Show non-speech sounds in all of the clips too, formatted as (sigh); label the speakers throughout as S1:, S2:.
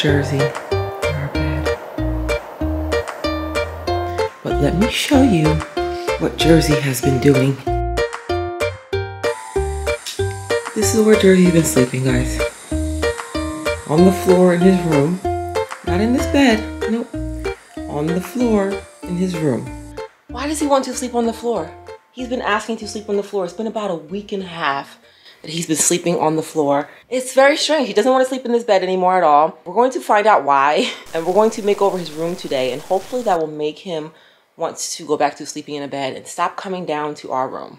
S1: Jersey our bed. But let me show you what Jersey has been doing. This is where Jersey's been sleeping, guys. On the floor in his room. Not in this bed, nope. On the floor in his room. Why does he want to sleep on the floor? He's been asking to sleep on the floor. It's been about a week and a half that he's been sleeping on the floor. It's very strange. He doesn't want to sleep in this bed anymore at all. We're going to find out why, (laughs) and we're going to make over his room today, and hopefully that will make him want to go back to sleeping in a bed and stop coming down to our room.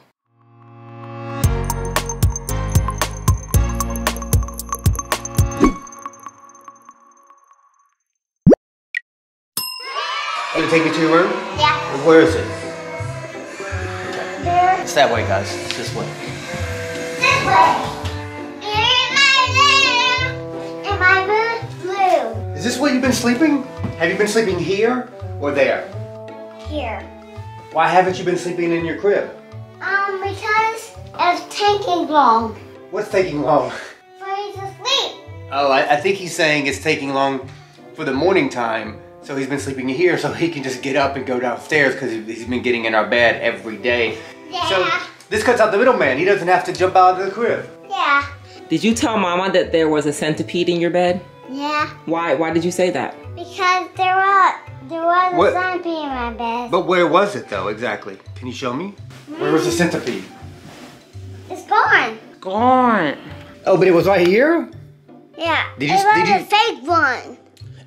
S2: You gonna take me to your room?
S3: Yeah.
S2: Where is it?
S3: There.
S2: It's that way, guys. It's this way. Is this where you've been sleeping? Have you been sleeping here or there?
S3: Here.
S2: Why haven't you been sleeping in your crib?
S3: Um, because it's taking long
S2: What's taking long?
S3: for you to sleep.
S2: Oh, I, I think he's saying it's taking long for the morning time. So he's been sleeping here so he can just get up and go downstairs because he's been getting in our bed every day. So
S3: Yeah.
S2: This cuts out the middleman. He doesn't have to jump out of the crib.
S3: Yeah.
S1: Did you tell Mama that there was a centipede in your bed?
S3: Yeah.
S1: Why? Why did you say that?
S3: Because there was there was
S2: What?
S3: a centipede in my bed.
S2: But where was it though, exactly? Can you show me? Where was the centipede?
S3: It's gone.
S1: Gone.
S2: Oh, but it was right here?
S3: Yeah.
S2: Did you-
S3: it was
S2: did you-
S3: a fake one.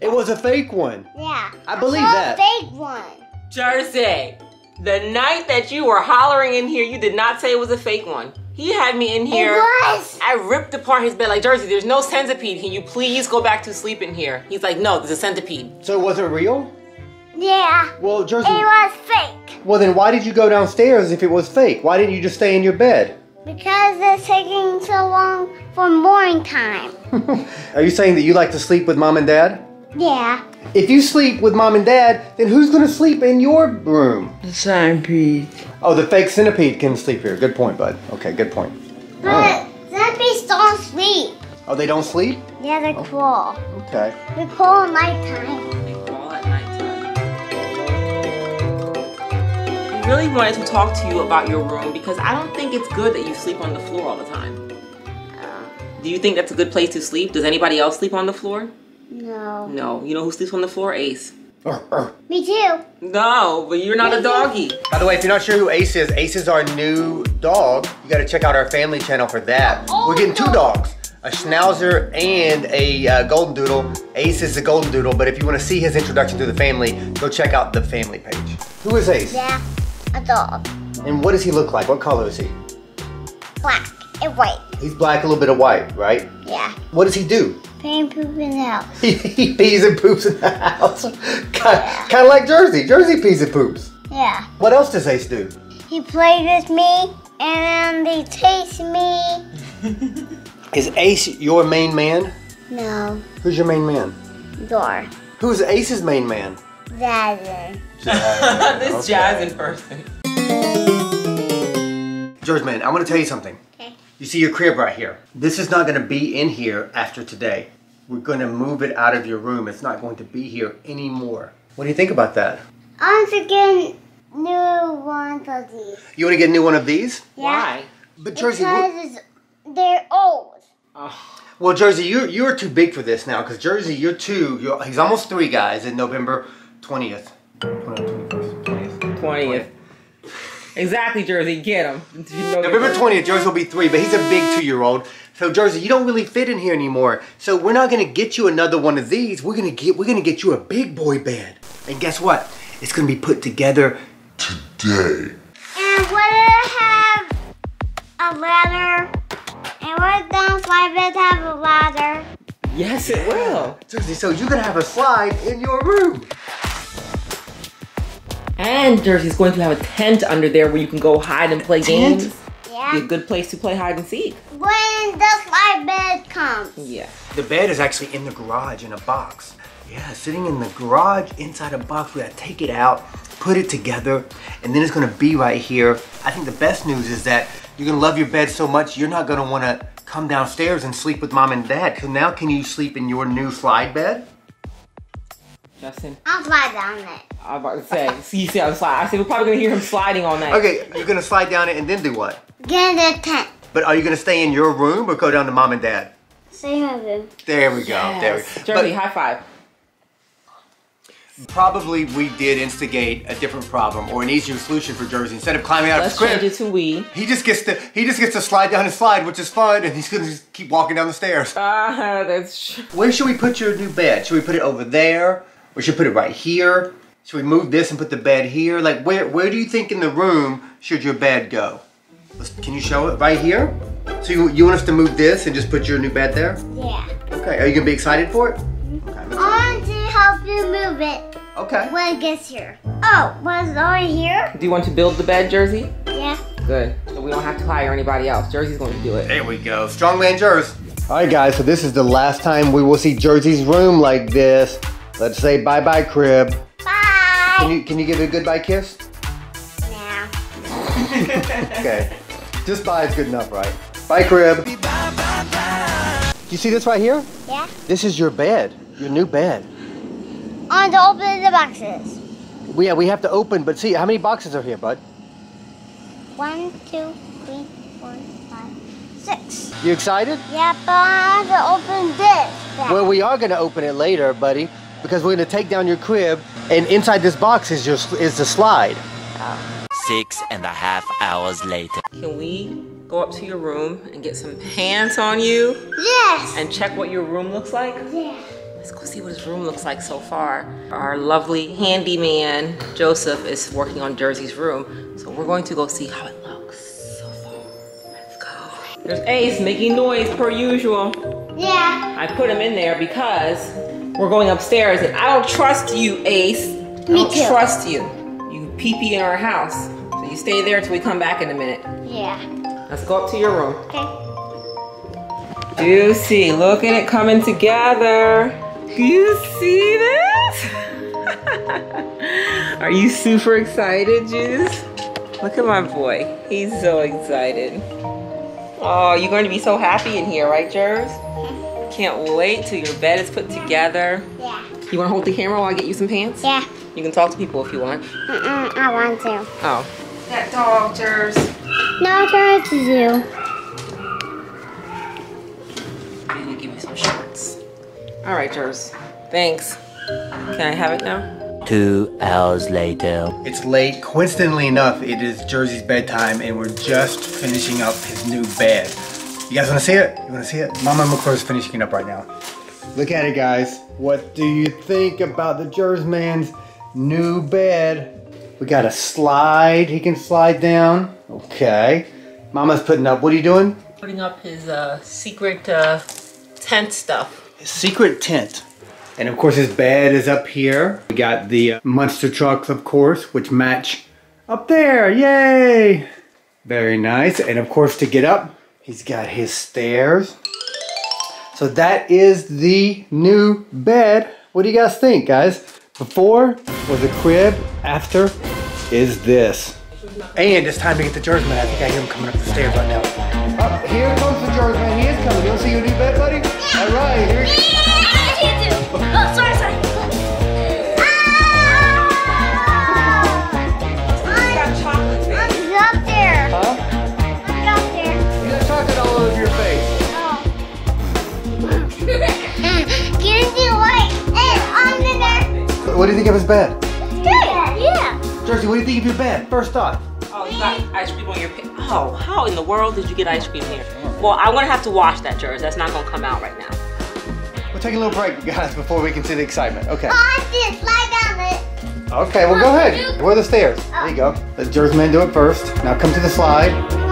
S2: It was a fake one.
S3: Yeah.
S2: I believe
S3: saw
S2: that.
S3: A fake one.
S1: Jersey, the night that you were hollering in here, you did not say it was a fake one. He had me in here.
S3: It was.
S1: I ripped apart his bed like Jersey. There's no centipede. Can you please go back to sleep in here? He's like, no, there's a centipede.
S2: So it wasn't real?
S3: Yeah.
S2: Well, Jersey.
S3: It was fake.
S2: Well, then why did you go downstairs if it was fake? Why didn't you just stay in your bed?
S3: Because it's taking so long for morning time. (laughs)
S2: Are you saying that you like to sleep with mom and dad?
S3: Yeah.
S2: If you sleep with mom and dad, then who's going to sleep in your room?
S1: The centipede.
S2: Oh, the fake centipede can sleep here. Good point, bud. Okay, good point.
S3: But oh. zombies don't sleep.
S2: Oh, they don't sleep?
S3: Yeah, they oh. crawl.
S2: Okay.
S3: They crawl at nighttime.
S1: They crawl at nighttime. We really wanted to talk to you about your room because I don't think it's good that you sleep on the floor all the time. Oh. Do you think that's a good place to sleep? Does anybody else sleep on the floor?
S3: No.
S1: No. You know who sleeps on the floor? Ace.
S3: Me too.
S1: No, but you're not a doggy.
S2: By the way, if you're not sure who Ace is, Ace is our new dog. You got to check out our family channel for that. We're getting two dogs. A Schnauzer and a uh, Golden Doodle. Ace is the Golden Doodle, but if you want to see his introduction to the family, go check out the family page. Who is Ace?
S3: Yeah. A dog.
S2: And what does he look like? What color is he?
S3: Black and white.
S2: He's black, a little bit of white, right?
S3: Yeah.
S2: What does he do?
S3: Pain poop in the house.
S2: He, (laughs) he pees and poops in the house. kind, kind of like Jersey. Jersey pees and poops.
S3: Yeah.
S2: What else does Ace do?
S3: He plays with me and then they chased me. (laughs)
S2: Is Ace your main man?
S3: No.
S2: Who's your main man?
S3: Door.
S2: Who's Ace's main man?
S3: Zazen. (laughs)
S1: this
S2: Okay.
S1: jazz in person.
S2: George, man, I want to tell you something.
S3: Okay.
S2: You see your crib right here. This is not going to be in here after today. We're going to move it out of your room. It's not going to be here anymore. What do you think about that?
S3: I'm thinking new one of these.
S2: You want to get a new one of these?
S1: Why?
S2: But Jersey,
S3: Because it's- they're old.
S1: Oh,
S2: well, Jersey, you're you're too big for this now. Because Jersey, you're two. You're, he's almost three, guys. In November twentieth.
S1: 20th. Exactly, Jersey. Get him. You know
S2: November 20th, Jersey will be three, but he's a big two-year-old. So Jersey, you don't really fit in here anymore. So we're not gonna get you another one of these. We're gonna get we're gonna get you a big boy bed. And guess what? It's gonna be put together today.
S3: And would it have a ladder? And would downstairs bed have a ladder?
S1: Yes, it will.
S2: Jersey, so you're gonna have a slide in your room.
S1: And Jersey's going to have a tent under there where you can go hide and play
S2: Tent?
S1: games. Be a good place to play hide and seek.
S3: When the slide bed comes.
S1: Yeah.
S2: The bed is actually in the garage in a box. Yeah, sitting in the garage inside a box. We gotta take it out, put it together, and then it's gonna be right here. I think the best news is that you're gonna love your bed so much you're not gonna wanna come downstairs and sleep with mom and dad. So now can you sleep in your new slide bed?
S1: Justin,
S3: I'll slide down it.
S1: I was about to say, see, you see, I'm sliding. I said we're probably gonna hear him sliding all night.
S2: Okay, you're gonna slide down it and then do what?
S3: Get in the tent.
S2: But are you gonna stay in your room or go down to mom and dad?
S3: Same as you.
S2: There we go. There we go.
S1: Jersey,
S2: But
S1: high five.
S2: probably we did instigate a different problem or an easier solution for Jersey. Instead of climbing out
S1: Let's
S2: of his crib,
S1: change it to we.
S2: he just gets to he just gets to slide down his slide, which is fun, and he's gonna just keep walking down the stairs.
S1: Ah, that's true.
S2: Where should we put your new bed? Should we put it over there? Or should put it right here? Should we move this and put the bed here? Like where where do you think in the room should your bed go? Let's, can you show it right here? So you, you want us to move this and just put your new bed there?
S3: Yeah.
S2: Okay. Are you gonna be excited for it? Mm-hmm. Okay.
S3: I want to help you move it
S2: Okay.
S3: when it gets here. Oh, was it over here?
S1: Do you want to build the bed, Jersey?
S3: Yeah.
S1: Good. So we don't have to hire anybody else. Jersey's going to do it.
S2: There we go. Strongman Jersey. All right, guys. So this is the last time we will see Jersey's room like this. Let's say bye bye, crib.
S3: Bye.
S2: Can you can you give it a goodbye kiss?
S3: Now.
S2: Okay. Just bye is good enough, right? Bye, crib. Do you see this right here?
S3: Yeah.
S2: This is your bed, your new bed.
S3: On to open the boxes.
S2: We, yeah, we have to open, but see, how many boxes are here, bud?
S3: One, two, three, four, five, six.
S2: You excited?
S3: Yeah, but I have to open this.
S2: Well, we are gonna open it later, buddy, because we're gonna take down your crib, and inside this box is your is the slide.
S4: Six and a half hours later.
S1: Can we go up to your room and get some pants on you
S3: yes.
S1: and check what your room looks like?
S3: Yeah.
S1: Let's go see what his room looks like so far. Our lovely handyman, Joseph, is working on Jersey's room. So we're going to go see how it looks so far. Let's go. There's Ace making noise per usual.
S3: Yeah.
S1: I put him in there because we're going upstairs and I don't trust you, Ace.
S3: Me I
S1: don't
S3: too.
S1: trust you. You pee pee in our house. So you stay there until we come back in a minute.
S3: Yeah.
S1: Let's go up to your room.
S3: Okay.
S1: Juicy, look at it coming together. Do you see this? (laughs) Are you super excited, Juice? Look at my boy. He's so excited. Oh, you're going to be so happy in here, right, Jers? Mm-hmm. Can't wait till your bed is put together.
S3: Yeah.
S1: You want to hold the camera while I get you some pants?
S3: Yeah.
S1: You can talk to people if you want.
S3: Mm-mm, I want to.
S1: Oh. That dog, Jers.
S3: No, turn to you.
S1: I'm gonna give you some shorts. All right, Jers. Thanks. Can I have it now?
S4: Two hours later.
S2: It's late. Coincidentally enough, it is Jersey's bedtime, and we're just finishing up his new bed. You guys want to see it? You want to see it? Mama McCoy is finishing it up right now. Look at it, guys. What do you think about the Jersey man's new bed? We got a slide. He can slide down. Okay. Mama's putting up. What are you doing?
S1: Putting up his uh, secret uh, tent stuff.
S2: secret tent. And of course his bed is up here. We got the uh, monster trucks, of course, which match up there. Yay! Very nice. And of course to get up, he's got his stairs. So that is the new bed. What do you guys think, guys? Before was a crib, after is this. And it's time to get the Jersey man. I think I hear him coming up the stairs right now. Up, here comes the Jersey man. He is coming. You want to see your new bed, buddy? All right, here he What do you think of his bed?
S3: Good. Yeah.
S2: Jersey, what do you think of your bed? First thought.
S1: Oh, you got ice cream on your pants. Oh, how in the world did you get ice cream here? Well, I'm gonna have to wash that, Jersey. That's not gonna come out right now.
S2: We'll take a little break, guys, before we can see the excitement. Okay.
S3: Oh, I did slide down it.
S2: Okay, well, go ahead. Oh, Where are the stairs? There you go. Oh. Let Jersey man do it first. Now come to the slide.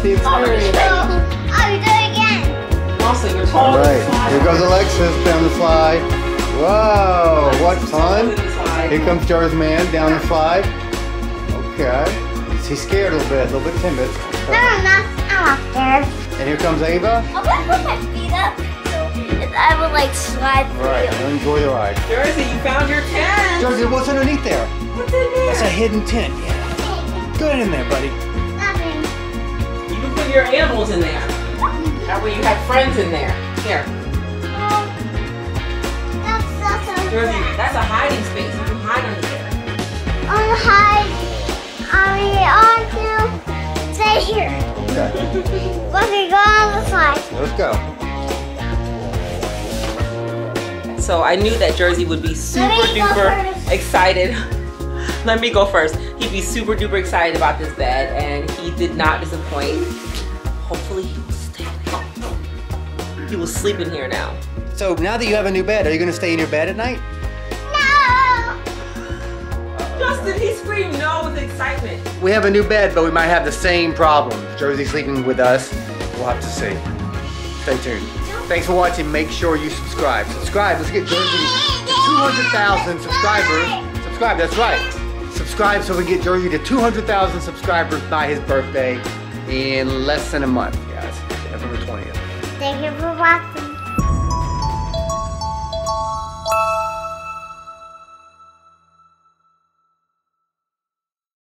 S2: That's the experience.
S3: I'll do it again.
S1: Also, you're
S2: All
S1: tall.
S2: right. Here goes Alexis down the slide. Whoa, what fun. Here comes Jersey man down the slide. Okay. He's scared a little bit, a little bit timid.
S3: No, I'm not. I'm up there.
S2: And here comes Ava.
S3: I'm gonna put my feet up. and I will like slide
S2: All
S3: through.
S2: right, enjoy the ride.
S1: Jersey, you found your tent.
S2: Jersey, what's underneath there?
S1: What's in there?
S2: That's a hidden tent. Yeah. Go in there, buddy.
S1: Your animals in there. That way you have friends in there. Here,
S3: that's that's a
S1: Jersey, that's a hiding space. You can hide under there.
S3: On the high, are we on to stay here?
S2: Okay,
S3: Let me go on the side.
S2: let's go.
S1: So I knew that Jersey would be super
S3: Let me go
S1: duper excited. (laughs) Let me go first. He'd be super duper excited about this bed, and he did not disappoint. Hopefully, he will stay. He will sleep in here now.
S2: So now that you have a new bed, are you gonna stay in your bed at night?
S3: No!
S1: Justin, he screamed no with excitement.
S2: We have a new bed, but we might have the same problem. Jersey sleeping with us. We'll have to see. Stay tuned. Thanks for watching. Make sure you subscribe. Subscribe. Let's get Jersey to 200,000 subscribers. Subscribe. That's right. Subscribe so we get Jersey to 200,000 subscribers by his birthday in less than a month, guys. November 20th.
S3: Thank you for watching.